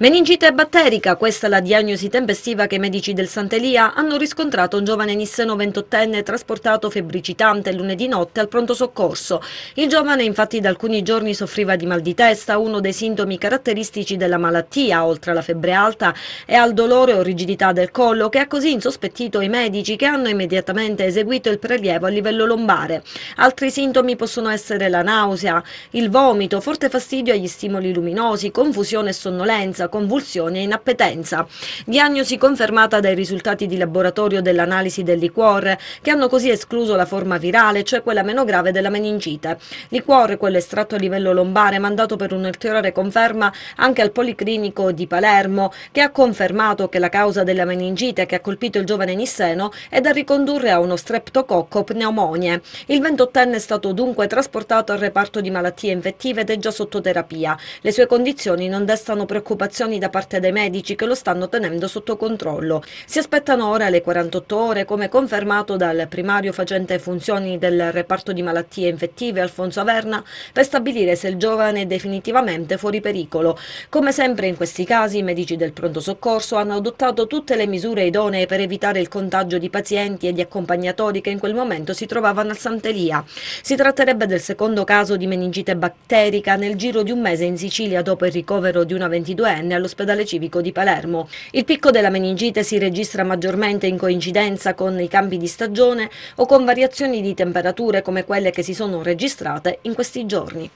Meningite batterica, questa è la diagnosi tempestiva che i medici del Sant'Elia hanno riscontrato un giovane nisseno 28enne trasportato febbricitante lunedì notte al pronto soccorso. Il giovane infatti da alcuni giorni soffriva di mal di testa, uno dei sintomi caratteristici della malattia, oltre alla febbre alta e al dolore o rigidità del collo, che ha così insospettito i medici che hanno immediatamente eseguito il prelievo a livello lombare. Altri sintomi possono essere la nausea, il vomito, forte fastidio agli stimoli luminosi, confusione e sonnolenza, convulsioni e inappetenza. Diagnosi confermata dai risultati di laboratorio dell'analisi del liquor, che hanno così escluso la forma virale, cioè quella meno grave della meningite. Liquor, quello estratto a livello lombare, mandato per un'ulteriore conferma anche al Policlinico di Palermo, che ha confermato che la causa della meningite che ha colpito il giovane Nisseno è da ricondurre a uno streptococco pneumonie. Il 28enne è stato dunque trasportato al reparto di malattie infettive ed è già sotto terapia. Le sue condizioni non destano preoccupazioni indicazioni da parte dei medici che lo stanno tenendo sotto controllo. Si aspettano ora le 48 ore, come confermato dal primario facente funzioni del reparto di malattie infettive Alfonso Averna, per stabilire se il giovane è definitivamente fuori pericolo. Come sempre in questi casi i medici del pronto soccorso hanno adottato tutte le misure idonee per evitare il contagio di pazienti e di accompagnatori che in quel momento si trovavano al Sant'Elia. Si tratterebbe del secondo caso di meningite batterica nel giro di un mese in Sicilia dopo il ricovero di una 22enne ventenne all'ospedale civico di Palermo. Il picco della meningite si registra maggiormente in coincidenza con i cambi di stagione o con variazioni di temperature come quelle che si sono registrate in questi giorni.